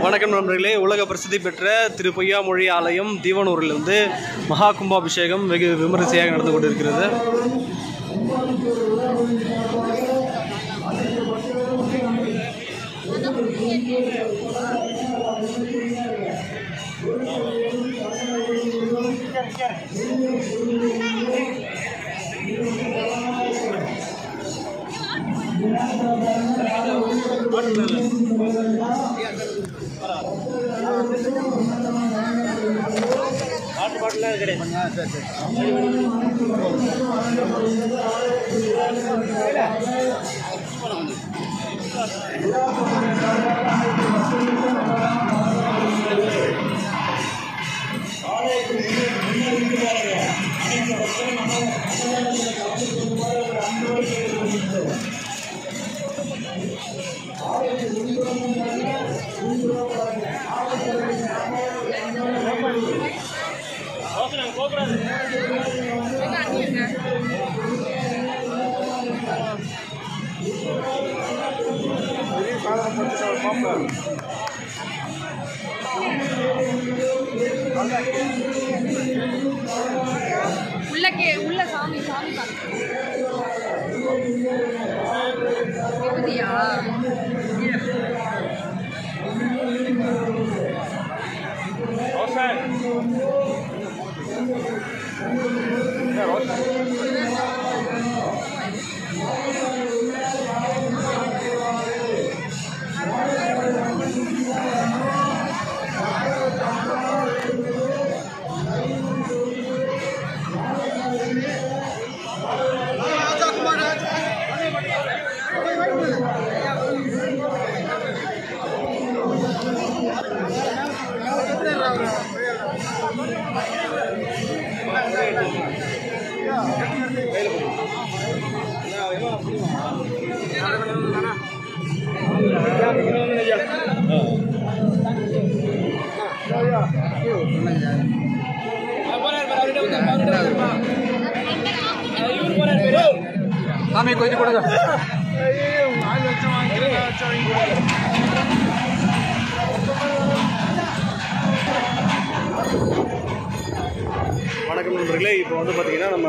வணக்கம் நண்பர்களே உலக பிரசித்தி பெற்ற திரு பொய்யாமொழி ஆலயம் தீவனூரிலிருந்து மகா கும்பாபிஷேகம் வெகு விமரிசையாக நடந்து கொண்டிருக்கிறது Thank you. வாட்டர் பாட்டிலாம் கிடையாது சரி சரி உள்ள கே உள்ள சாமி சாமி பார்த்து சாமி கொஞ்சம் கொடுங்க வணக்கம் நண்பர்களே இப்போ வந்து பார்த்தீங்கன்னா நம்ம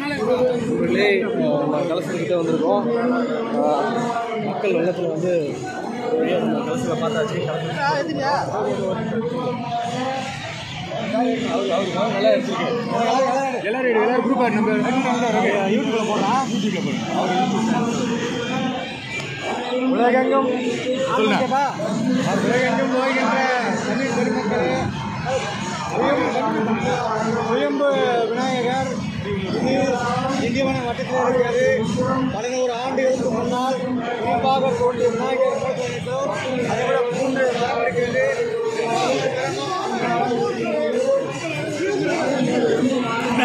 நண்பர்களே நம்ம கலசத்துக்கிட்ட வந்திருக்கோம் மக்கள் வெள்ளத்தில் வந்து கலசத்தில் பார்த்தாச்சு எல்லாரும் எல்லாரும் குரூப்பா நம்ம யூடியூப்ல யூடியூப்ல உலகெங்கும் உலகெங்கும் நோய்கின்ற தமிழ் பெருமக்களே சுயம்பு விநாயகர் இது இந்தியவன வட்டத்தில் இருக்கிறது பதினோரு ஆண்டுகளுக்கு முன்னால் குறிப்பாக தோன்றிய விநாயகர் அதை விட மூன்று இருக்கிறது